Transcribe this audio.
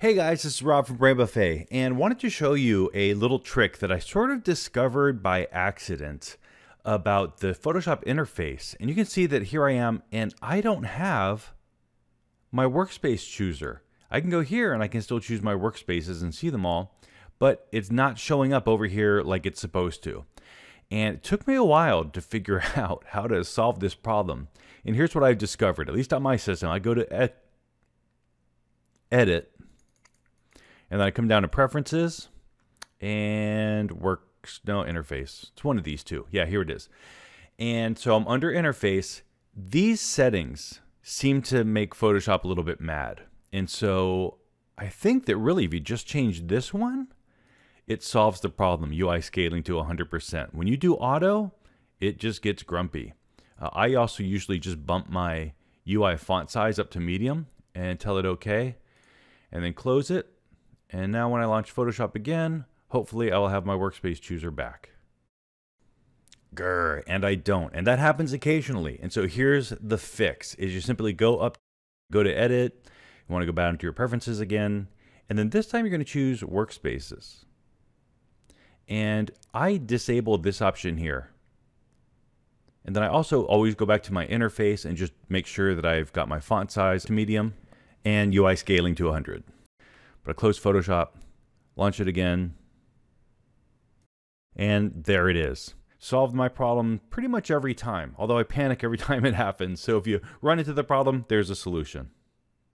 Hey guys, this is Rob from BrainBuffet, and wanted to show you a little trick that I sort of discovered by accident about the Photoshop interface. And you can see that here I am, and I don't have my workspace chooser. I can go here and I can still choose my workspaces and see them all, but it's not showing up over here like it's supposed to. And it took me a while to figure out how to solve this problem. And here's what I've discovered, at least on my system. I go to ed Edit, and then I come down to Preferences and Works, no, Interface. It's one of these two. Yeah, here it is. And so I'm under Interface. These settings seem to make Photoshop a little bit mad. And so I think that really if you just change this one, it solves the problem, UI scaling to 100%. When you do auto, it just gets grumpy. Uh, I also usually just bump my UI font size up to medium and tell it okay, and then close it. And now when I launch Photoshop again, hopefully I will have my workspace chooser back. Grr, and I don't. And that happens occasionally. And so here's the fix, is you simply go up, go to edit, you want to go back into your preferences again, and then this time you're going to choose workspaces. And I disabled this option here. And then I also always go back to my interface and just make sure that I've got my font size to medium and UI scaling to 100. But I close Photoshop, launch it again, and there it is. Solved my problem pretty much every time, although I panic every time it happens. So if you run into the problem, there's a solution.